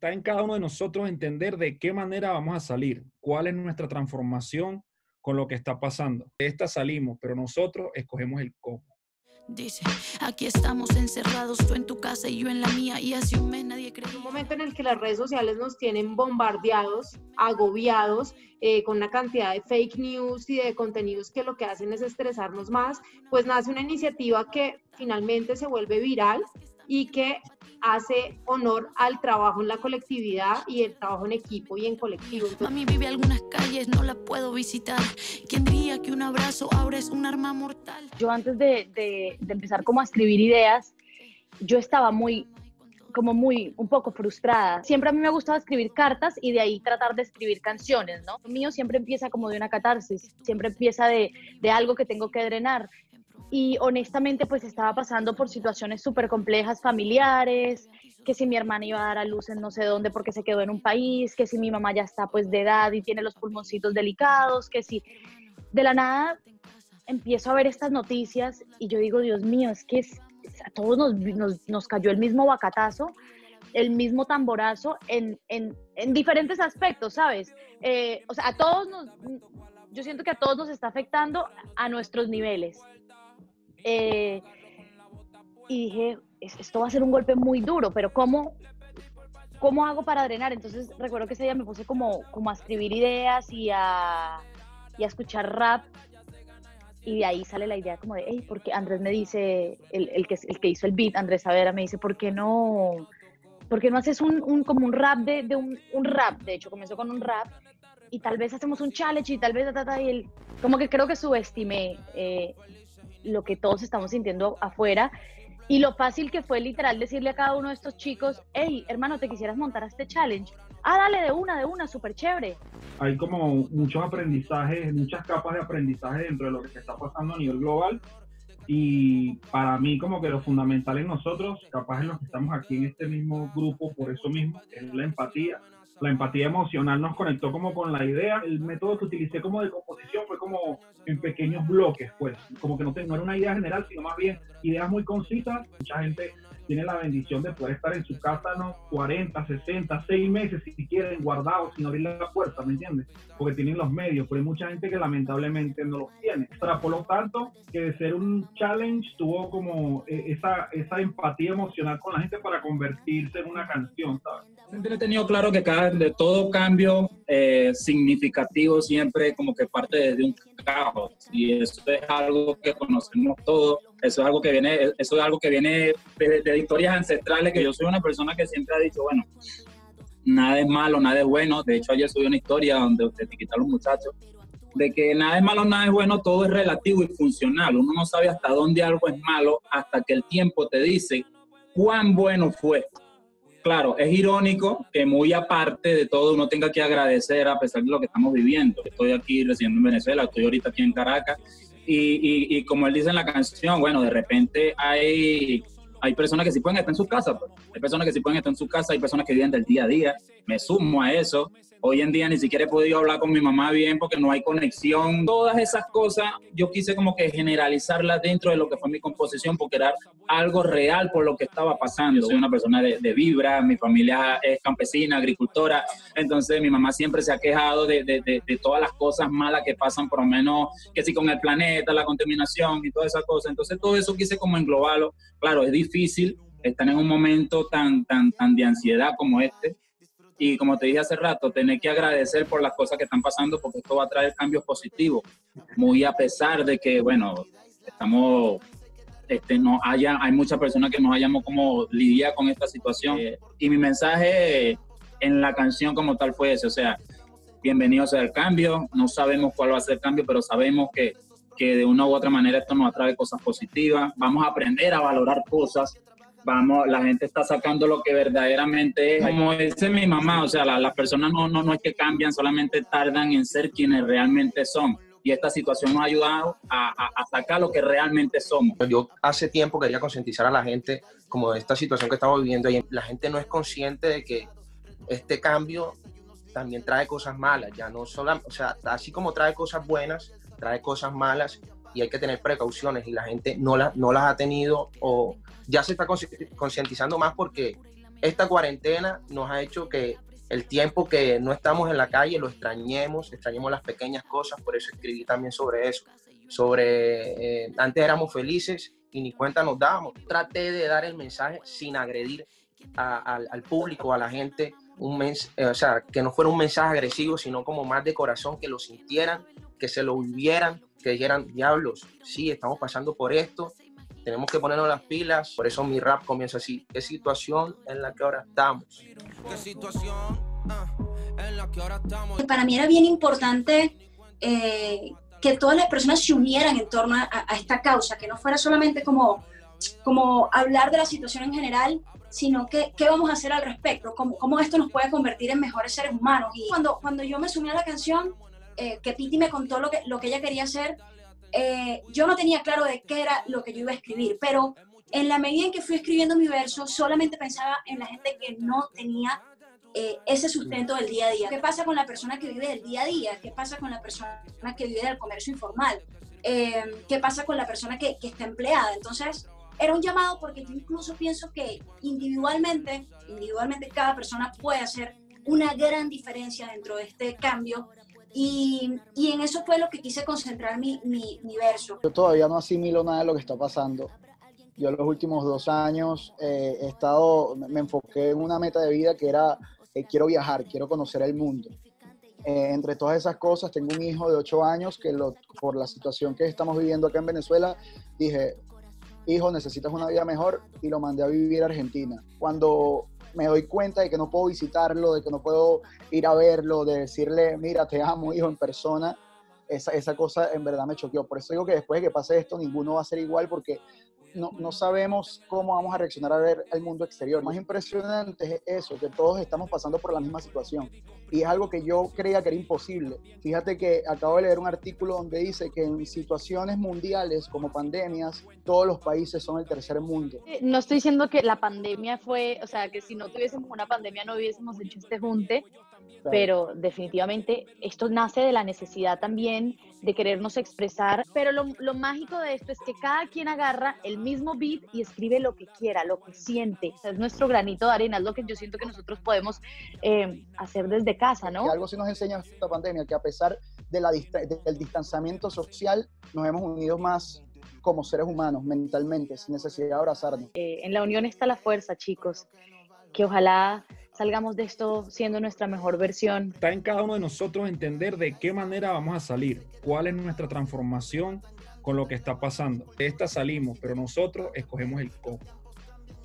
está en cada uno de nosotros entender de qué manera vamos a salir, cuál es nuestra transformación con lo que está pasando. De esta salimos, pero nosotros escogemos el cómo. Dice, aquí estamos encerrados, tú en tu casa y yo en la mía, y hace un mes nadie creyó. Un momento en el que las redes sociales nos tienen bombardeados, agobiados, eh, con una cantidad de fake news y de contenidos que lo que hacen es estresarnos más, pues nace una iniciativa que finalmente se vuelve viral y que hace honor al trabajo en la colectividad y el trabajo en equipo y en colectivo. A mí vive algunas calles, no la puedo visitar. ¿Quién diría que un abrazo ahora es un arma mortal? Yo antes de, de, de empezar como a escribir ideas, yo estaba muy como muy, un poco frustrada. Siempre a mí me ha gustado escribir cartas y de ahí tratar de escribir canciones, ¿no? Lo mío siempre empieza como de una catarsis, siempre empieza de, de algo que tengo que drenar y honestamente pues estaba pasando por situaciones súper complejas familiares, que si mi hermana iba a dar a luz en no sé dónde porque se quedó en un país, que si mi mamá ya está pues de edad y tiene los pulmoncitos delicados, que si de la nada empiezo a ver estas noticias y yo digo, Dios mío, es que a todos nos, nos, nos, cayó el mismo bacatazo, el mismo tamborazo en, en, en diferentes aspectos, ¿sabes? Eh, o sea, a todos nos, yo siento que a todos nos está afectando a nuestros niveles. Eh, y dije, esto va a ser un golpe muy duro, pero ¿cómo, cómo hago para drenar? Entonces recuerdo que ese día me puse como, como a escribir ideas y a, y a escuchar rap. Y de ahí sale la idea como de, hey, porque Andrés me dice, el, el, que, el que hizo el beat, Andrés Savera, me dice, ¿por qué no, por qué no haces un, como un rap de, de un, un, rap? De hecho, comenzó con un rap y tal vez hacemos un challenge y tal vez, ta, ta, él, como que creo que subestimé eh, lo que todos estamos sintiendo afuera y lo fácil que fue literal decirle a cada uno de estos chicos, hey, hermano, ¿te quisieras montar a este challenge? Ah, dale de una, de una, súper chévere. Hay como muchos aprendizajes, muchas capas de aprendizaje dentro de lo que se está pasando a nivel global y para mí como que lo fundamental en nosotros, capaz en los que estamos aquí en este mismo grupo, por eso mismo, es la empatía la empatía emocional nos conectó como con la idea. El método que utilicé como de composición fue como en pequeños bloques, pues, como que no, no era una idea general, sino más bien ideas muy concisas. Mucha gente tiene la bendición de poder estar en su casa, ¿no? 40, 60, 6 meses, si quieren, guardados, sin abrir la puerta, ¿me entiendes? Porque tienen los medios, pero hay mucha gente que lamentablemente no los tiene. por lo tanto, que de ser un challenge tuvo como eh, esa, esa empatía emocional con la gente para convertirse en una canción, ¿sabes? Siempre he tenido claro que cada, de todo cambio eh, significativo siempre como que parte de un caos y eso es algo que conocemos todos eso es algo que viene, eso es algo que viene de, de, historias ancestrales, que yo soy una persona que siempre ha dicho, bueno, nada es malo, nada es bueno. De hecho, ayer subí una historia donde te etiquetaron los muchachos, de que nada es malo, nada es bueno, todo es relativo y funcional. Uno no sabe hasta dónde algo es malo hasta que el tiempo te dice cuán bueno fue. Claro, es irónico que muy aparte de todo uno tenga que agradecer a pesar de lo que estamos viviendo. Estoy aquí residiendo en Venezuela, estoy ahorita aquí en Caracas y, y, como él dice en la canción, bueno, de repente hay, hay personas que sí pueden estar en su casa, pues. hay personas que sí pueden estar en su casa, hay personas que viven del día a día, me sumo a eso, Hoy en día ni siquiera he podido hablar con mi mamá bien porque no hay conexión. Todas esas cosas yo quise como que generalizarlas dentro de lo que fue mi composición porque era algo real por lo que estaba pasando. Yo soy una persona de, de vibra, mi familia es campesina, agricultora, entonces mi mamá siempre se ha quejado de, de, de, todas las cosas malas que pasan, por lo menos que sí con el planeta, la contaminación y todas esas cosas. Entonces todo eso quise como englobarlo. Claro, es difícil estar en un momento tan, tan, tan de ansiedad como este y como te dije hace rato, tener que agradecer por las cosas que están pasando porque esto va a traer cambios positivos, muy a pesar de que, bueno, estamos, este, no haya, hay muchas personas que nos hayamos como lidiado con esta situación. Eh, y mi mensaje en la canción como tal fue ese, o sea, bienvenido sea el cambio, no sabemos cuál va a ser el cambio, pero sabemos que, que de una u otra manera esto nos atrae cosas positivas, vamos a aprender a valorar cosas, vamos, la gente está sacando lo que verdaderamente es. Como dice mi mamá, o sea, las la personas no, no, no es que cambian, solamente tardan en ser quienes realmente son. Y esta situación nos ha ayudado a, a, a, sacar lo que realmente somos. Yo hace tiempo quería concientizar a la gente como de esta situación que estamos viviendo y la gente no es consciente de que este cambio también trae cosas malas, ya no solo, o sea, así como trae cosas buenas, trae cosas malas y hay que tener precauciones y la gente no, la, no las ha tenido o ya se está concientizando más porque esta cuarentena nos ha hecho que el tiempo que no estamos en la calle lo extrañemos, extrañemos las pequeñas cosas, por eso escribí también sobre eso, sobre eh, antes éramos felices y ni cuenta nos dábamos. Traté de dar el mensaje sin agredir al público, a la gente, un mens eh, o sea, que no fuera un mensaje agresivo, sino como más de corazón, que lo sintieran, que se lo vivieran, que dijeran, diablos, sí, estamos pasando por esto, tenemos que ponernos las pilas, por eso mi rap comienza así, qué situación en la que ahora estamos. ¿Qué situación ah, en la que ahora estamos? Para mí era bien importante eh, que todas las personas se unieran en torno a, esta causa, que no fuera solamente como, como hablar de la situación en general, sino que qué vamos a hacer al respecto, cómo, cómo esto nos puede convertir en mejores seres humanos. Y cuando, cuando yo me sumí a la canción, eh, que Piti me contó lo que, lo que ella quería hacer, eh, yo no tenía claro de qué era lo que yo iba a escribir, pero en la medida en que fui escribiendo mi verso, solamente pensaba en la gente que no tenía eh, ese sustento del día a día. ¿Qué pasa con la persona que vive del día a día? ¿Qué pasa con la persona que vive del comercio informal? Eh, ¿Qué pasa con la persona que, que, está empleada? Entonces, era un llamado porque yo incluso pienso que individualmente, individualmente cada persona puede hacer una gran diferencia dentro de este cambio y, y, en eso fue lo que quise concentrar mi, mi, mi, verso. Yo todavía no asimilo nada de lo que está pasando. Yo los últimos dos años eh, he estado, me enfoqué en una meta de vida que era, eh, quiero viajar, quiero conocer el mundo. Eh, entre todas esas cosas, tengo un hijo de ocho años que lo, por la situación que estamos viviendo acá en Venezuela, dije, hijo, necesitas una vida mejor y lo mandé a vivir a Argentina. Cuando me doy cuenta de que no puedo visitarlo, de que no puedo ir a verlo, de decirle, mira, te amo, hijo, en persona, esa, esa cosa en verdad me choqueó. Por eso digo que después de que pase esto, ninguno va a ser igual porque no, no, sabemos cómo vamos a reaccionar a ver el mundo exterior. Más impresionante es eso, que todos estamos pasando por la misma situación. Y es algo que yo creía que era imposible. Fíjate que acabo de leer un artículo donde dice que en situaciones mundiales como pandemias, todos los países son el tercer mundo. Eh, no estoy diciendo que la pandemia fue, o sea, que si no tuviésemos una pandemia no hubiésemos hecho este junte, pero definitivamente esto nace de la necesidad también de querernos expresar, pero lo, lo, mágico de esto es que cada quien agarra el mismo beat y escribe lo que quiera, lo que siente. es nuestro granito de arena, es lo que yo siento que nosotros podemos eh, hacer desde casa, ¿no? Y algo sí nos enseña esta pandemia, que a pesar de la del distanciamiento social, nos hemos unido más como seres humanos, mentalmente, sin necesidad de abrazarnos. Eh, en la unión está la fuerza, chicos, que ojalá salgamos de esto siendo nuestra mejor versión. Está en cada uno de nosotros entender de qué manera vamos a salir, cuál es nuestra transformación con lo que está pasando. De esta salimos, pero nosotros escogemos el cómo.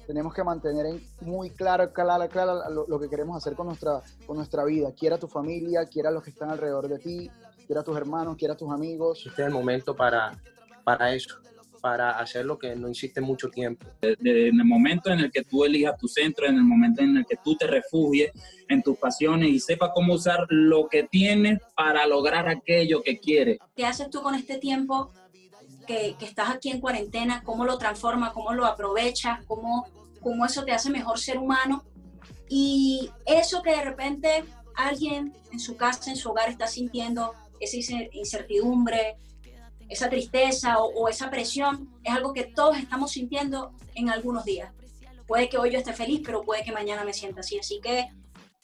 Tenemos que mantener muy claro, claro, claro lo, lo, que queremos hacer con nuestra, con nuestra vida. Quiera tu familia, quiera los que están alrededor de ti, quiera tus hermanos, quiera tus amigos. Este es el momento para, para eso para hacer lo que no hiciste mucho tiempo. Desde en el momento en el que tú elijas tu centro, en el momento en el que tú te refugies en tus pasiones y sepas cómo usar lo que tienes para lograr aquello que quieres. ¿Qué haces tú con este tiempo que, que estás aquí en cuarentena? ¿Cómo lo transformas? ¿Cómo lo aprovechas? ¿Cómo, ¿Cómo eso te hace mejor ser humano? Y eso que de repente alguien en su casa, en su hogar está sintiendo, esa incertidumbre, esa tristeza o, esa presión es algo que todos estamos sintiendo en algunos días. Puede que hoy yo esté feliz, pero puede que mañana me sienta así. Así que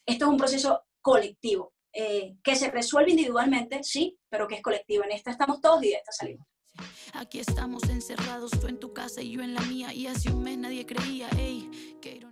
esto es un proceso colectivo, eh, que se resuelve individualmente, sí, pero que es colectivo. En esta estamos todos y de esta salimos. Aquí estamos encerrados, tú en tu casa y yo en la mía, y hace un mes nadie creía, hey, que